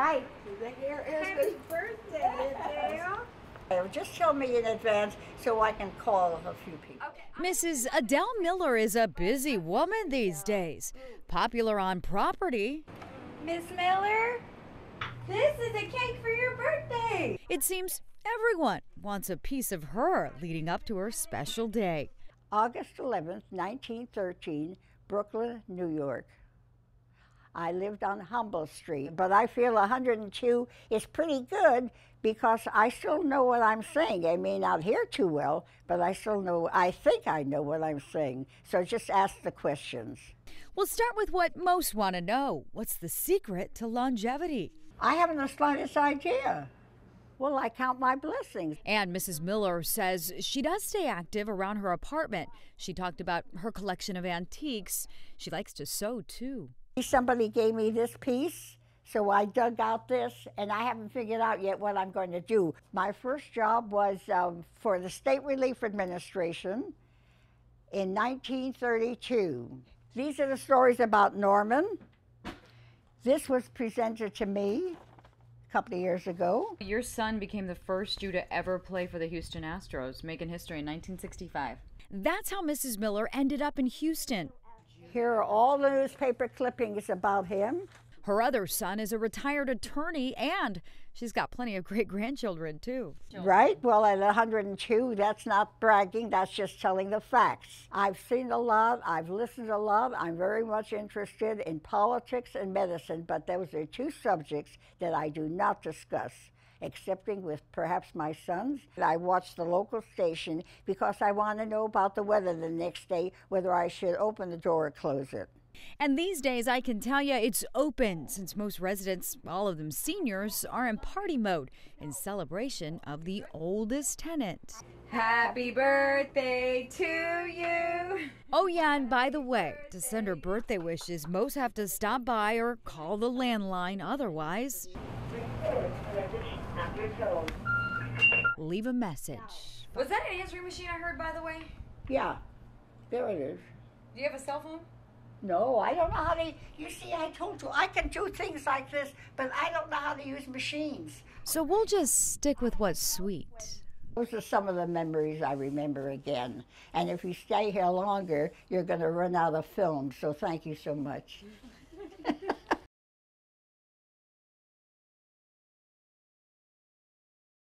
Hi. Here is his birthday, Adele. Just show me in advance so I can call a few people. Mrs. Adele Miller is a busy woman these days, popular on property. Miss Miller, this is a cake for your birthday. It seems everyone wants a piece of her leading up to her special day. August 11th, 1913, Brooklyn, New York. I lived on Humboldt Street, but I feel 102 is pretty good because I still know what I'm saying. I may not hear too well, but I still know, I think I know what I'm saying. So just ask the questions. We'll start with what most want to know what's the secret to longevity? I haven't the slightest idea. Well, I count my blessings. And Mrs. Miller says she does stay active around her apartment. She talked about her collection of antiques. She likes to sew too. Somebody gave me this piece, so I dug out this, and I haven't figured out yet what I'm going to do. My first job was um, for the State Relief Administration in 1932. These are the stories about Norman. This was presented to me a couple of years ago. Your son became the first Jew to ever play for the Houston Astros, making history in 1965. That's how Mrs. Miller ended up in Houston. Here are all the newspaper clippings about him. Her other son is a retired attorney, and she's got plenty of great grandchildren, too. Right? Well, at 102, that's not bragging, that's just telling the facts. I've seen a lot, I've listened a lot, I'm very much interested in politics and medicine, but those are two subjects that I do not discuss excepting with perhaps my sons. I watch the local station because I want to know about the weather the next day, whether I should open the door or close it. And these days, I can tell you it's open since most residents, all of them seniors, are in party mode in celebration of the oldest tenant. Happy birthday to you. Oh, yeah, and by the way, to send her birthday wishes, most have to stop by or call the landline. Otherwise, leave a message. Was that an answering machine I heard, by the way? Yeah, there it is. Do you have a cell phone? No, I don't know how to. You see, I told you I can do things like this, but I don't know how to use machines. So we'll just stick with what's sweet. Those are some of the memories I remember again. And if you stay here longer, you're going to run out of film. So thank you so much.